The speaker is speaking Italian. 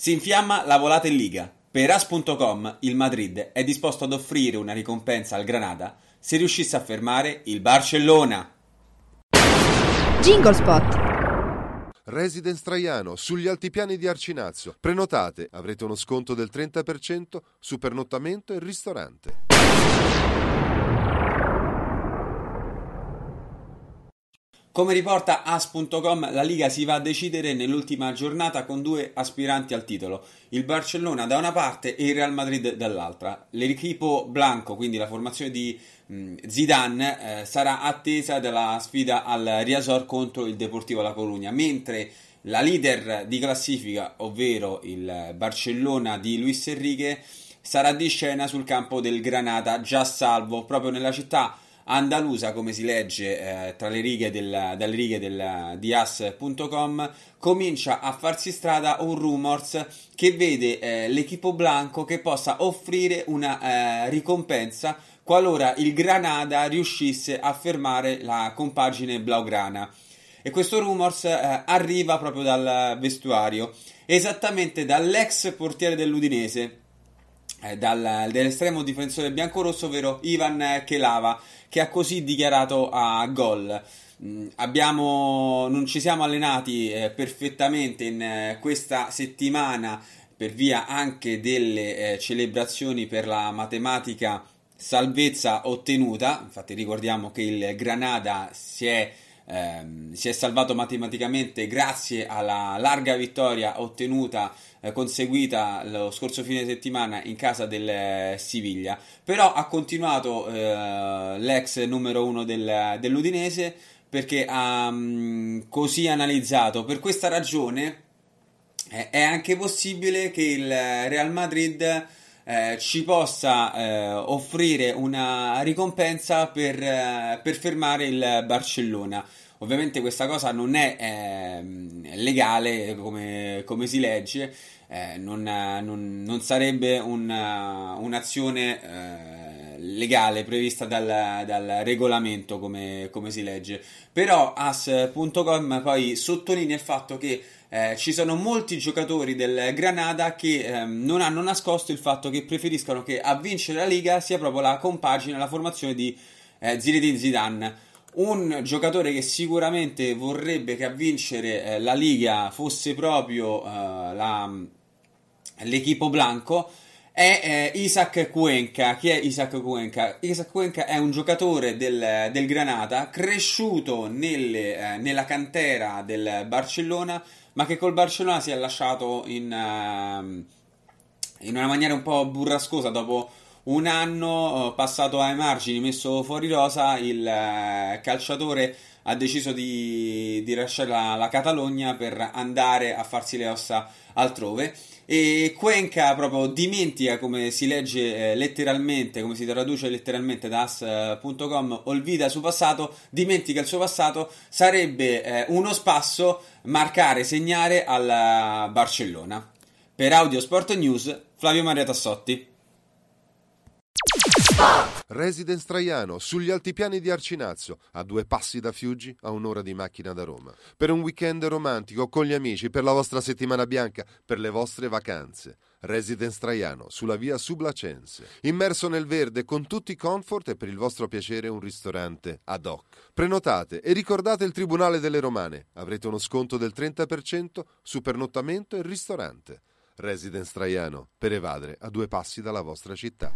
Si infiamma la volata in Liga. Per As.com il Madrid è disposto ad offrire una ricompensa al Granada se riuscisse a fermare il Barcellona. Jingle Spot. Residence Traiano, sugli altipiani di Arcinazzo. Prenotate, avrete uno sconto del 30% su pernottamento e ristorante. Come riporta As.com, la Liga si va a decidere nell'ultima giornata con due aspiranti al titolo, il Barcellona da una parte e il Real Madrid dall'altra. L'equipo Blanco, quindi la formazione di mh, Zidane, eh, sarà attesa dalla sfida al Riasor contro il Deportivo La Corugna, mentre la leader di classifica, ovvero il Barcellona di Luis Enrique, sarà di scena sul campo del Granada, già salvo proprio nella città andalusa, come si legge eh, tra le righe del, dalle righe del, di as.com, comincia a farsi strada un rumors che vede eh, l'equipo blanco che possa offrire una eh, ricompensa qualora il Granada riuscisse a fermare la compagine blaugrana. E questo rumors eh, arriva proprio dal vestuario, esattamente dall'ex portiere dell'Udinese, dal, dall'estremo difensore biancorosso, ovvero Ivan Kelava, che ha così dichiarato a gol. Mm, abbiamo, non ci siamo allenati eh, perfettamente in eh, questa settimana per via anche delle eh, celebrazioni per la matematica salvezza ottenuta. Infatti, ricordiamo che il Granada si è ehm, si è salvato matematicamente grazie alla larga vittoria ottenuta eh, conseguita lo scorso fine settimana in casa del eh, Siviglia. Però ha continuato eh, l'ex numero uno del, dell'Udinese perché ha mh, mm, così analizzato. Per questa ragione eh, è anche possibile che il Real Madrid eh, ci possa eh, offrire una ricompensa per, eh, per, fermare il Barcellona. Ovviamente questa cosa non è ehm, legale come, come, si legge, eh, non, non, non, sarebbe una, un'azione eh, legale prevista dal, dal regolamento come, come, si legge. Però as.com poi sottolinea il fatto che eh, ci sono molti giocatori del Granada che ehm, non hanno nascosto il fatto che preferiscono che a vincere la Liga sia proprio la compagine, la formazione di eh, Zinedine Zidane. Un giocatore che sicuramente vorrebbe che a vincere eh, la Liga fosse proprio eh, la, l'equipo blanco è eh, Isaac Cuenca. Chi è Isaac Cuenca? Isaac Cuenca è un giocatore del, del Granada, cresciuto nelle, eh, nella cantera del Barcellona, ma che col Barcellona si è lasciato in, uh, in una maniera un po' burrascosa dopo un anno uh, passato ai margini, messo fuori rosa, il uh, calciatore ha deciso di, di lasciare la, la Catalogna per andare a farsi le ossa altrove e Cuenca proprio dimentica come si legge eh, letteralmente, come si traduce letteralmente da as.com, olvida suo passato, dimentica il suo passato, sarebbe eh, uno spasso marcare, segnare al Barcellona. Per Audio Sport News, Flavio Maria Tassotti. Residence Traiano, sugli altipiani di Arcinazzo, a due passi da Fiuggi, a un'ora di macchina da Roma. Per un weekend romantico, con gli amici, per la vostra settimana bianca, per le vostre vacanze. Residence Traiano, sulla via Sublacense. Immerso nel verde, con tutti i comfort e per il vostro piacere un ristorante ad hoc. Prenotate e ricordate il Tribunale delle Romane. Avrete uno sconto del 30% su pernottamento e ristorante. Residence Traiano, per evadere a due passi dalla vostra città.